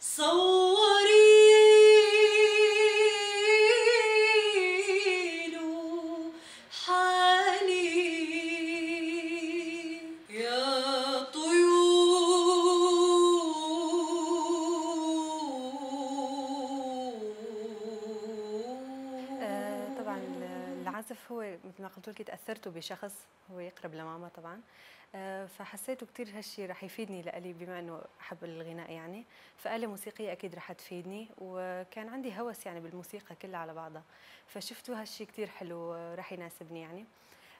so قلت لك تأثرت بشخص هو يقرب لماما طبعا آه، فحسيته كثير هالشيء رح يفيدني لإلي بما إنه أحب الغناء يعني فآلة موسيقية أكيد رح تفيدني وكان عندي هوس يعني بالموسيقى كلها على بعضها فشفته هالشيء كثير حلو رح يناسبني يعني.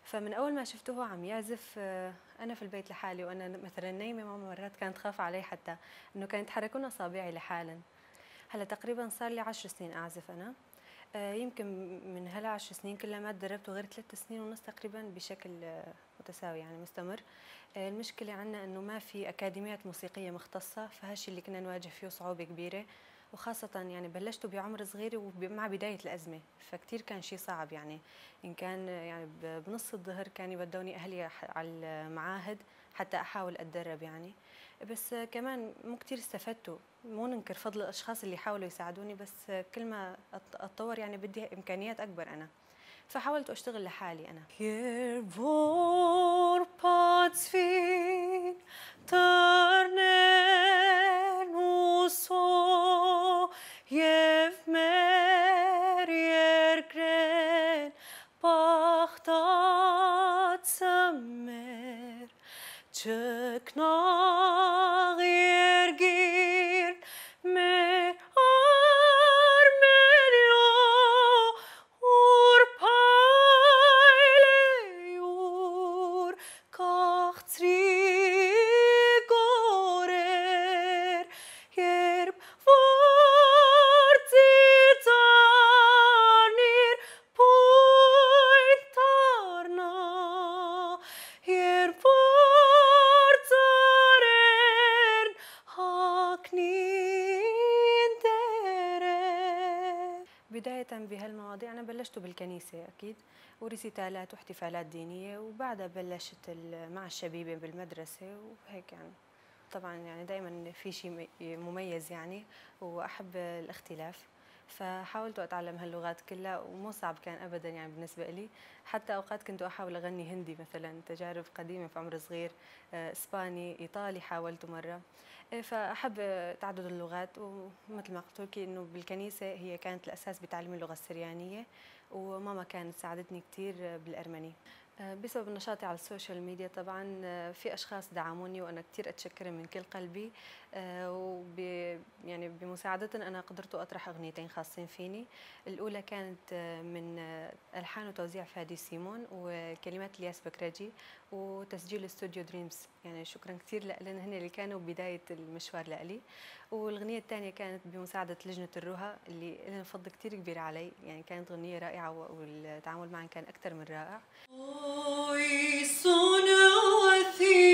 فمن أول ما شفته هو عم يعزف آه، أنا في البيت لحالي وأنا مثلا نايمة ماما مرات كانت تخاف علي حتى إنه كانت تحركون أصابعي لحالا. هلأ تقريبا صار لي 10 سنين أعزف أنا. يمكن من هالعشر سنين كلها ما تدربت غير ثلاث سنين ونص تقريبا بشكل آه، متساوي يعني مستمر. آه، المشكلة عندنا أنه ما في أكاديميات موسيقية مختصة فهالشي اللي كنا نواجه فيه صعوبة كبيرة. وخاصة يعني بلشته بعمر صغير ومع بداية الأزمة فكتير كان شيء صعب يعني. إن كان يعني بنص الظهر كان يودوني أهلي على المعاهد حتى أحاول أتدرب يعني. بس كمان مو كثير استفدتوا مو ننكر فضل الأشخاص اللي حاولوا يساعدوني بس كل ما أتطور يعني بدي إمكانيات أكبر أنا. فحاولت أشتغل لحالي أنا. أنا بلشت بالكنيسة أكيد وريسيتالات واحتفالات دينية وبعدها بلشت مع الشبيبة بالمدرسة وهيك يعني. طبعا يعني دائما في شيء مميز يعني وأحب الاختلاف. فحاولت أتعلم هاللغات كلها ومو صعب كان أبدا يعني بالنسبة لي حتى أوقات كنت أحاول أغني هندي مثلا تجارب قديمة في عمر صغير آه، إسباني إيطالي حاولته مرة. إيه، فأحب تعدد اللغات ومثل ما قلت لك إنه بالكنيسة هي كانت الأساس بتعليم اللغة السريانية وماما كانت ساعدتني كثير بالأرمني. آه، بسبب نشاطي على ال social media طبعا آه، في أشخاص دعموني وأنا كثير اتشكرهم من كل قلبي آه، وب يعني بمساعدتهم أنا قدرت أطرح أغنيتين خاصين فيني. الأولى كانت آه، من ألحان وتوزيع فادي سيمون وكلمات الياس بكرجي وتسجيل استوديو دريمز. يعني شكرا كثير لأن هن اللي كانوا بداية المشوار لإلي. والأغنية الثانية كانت بمساعدة لجنة الرها اللي لهم فضل كثير كبير علي. يعني كانت أغنية رائعة والتعامل معهم كان أكثر من رائع. So now I think.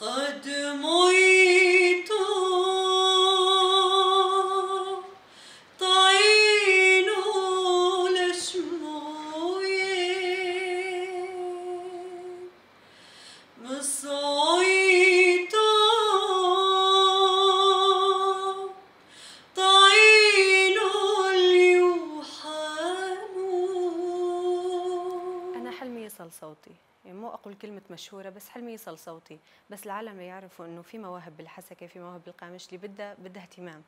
قد ميت طعين لشمويه مصيت طعين اليوحنون أنا حلمي يصل صوتي. مو أقول كلمة مشهورة بس حلمي يصل صوتي. بس العالم يعرفوا إنه في مواهب بالحسكة في مواهب بالقامشلي بدها بدها اهتمام.